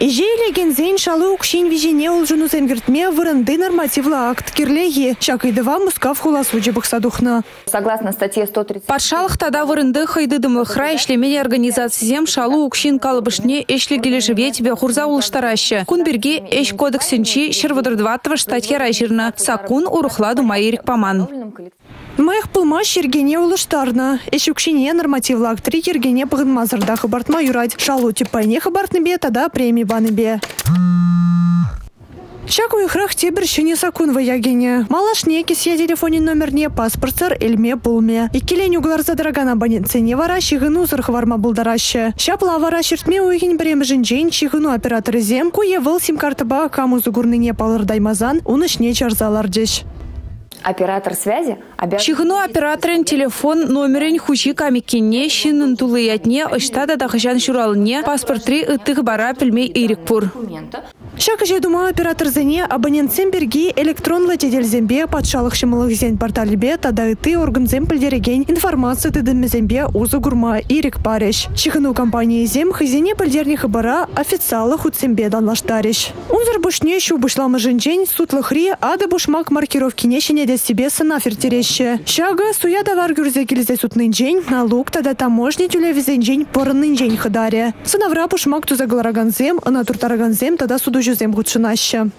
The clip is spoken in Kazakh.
Ежеле гензен шалы укшин вижене улжыну земгертме вырынды нормативлы акт кирлеги. Шакайдыва мускав хуласучы бықсадухна. Согласно статье 130... Патшалық тада вырынды хыйдыдымлықра ишлемене организациям шалы укшин калыбышне эшлегелі живе тебе хурза улыштарашы. Кунберге эш кодексенчи шервадырдватова статья райжирна. Сакун урухладу майырик паман. Маях пылма шергене улыштарна. Эш укшине нормативлы актри ергене пығынмазырда хыбартма юрать. Шалу типайне хыбартны бе, тада премий баны бе. Шак уйхрах тебір сакун ягене. Малашне кисия телефонин номерне паспортсыр элме пулме. Иккелен угларза дороган абонентсене вара шигыну зырх варма булдарашы. Шапла вара шертме уйген бірем жинжен шигыну операторы зем куе выл сим-картыба каму зугурныне палырдаймазан чарзалардеш. Оператор связи обязан... Чигну операторен телефон номерен хучи камикенне шинын тулы ятне, ыштада дахышан шуралыне паспорт три ытых бара пельмей ирикпур. Шак же дума оператор зене берги электронлы теделзембе патшалық шымылық зен порталебе тада ыты органзем пілдереген информация тыдымезембе узы гурма ирик пареш. Чихну компания зем хызене пілдерне хабара официалы худсембе данлаштареш. Унзыр бушне шу бушламы сутлыхри ады бушмак маркировкине шинеде себе сынафер терещі. Шага суя давар гюрзе келзе сутнын жен, налог тада таможне тюле везен жен порынын жен хыдаре. Сынавра бушмак туза галараганзем, ына тада суду жүзем гудшынашы.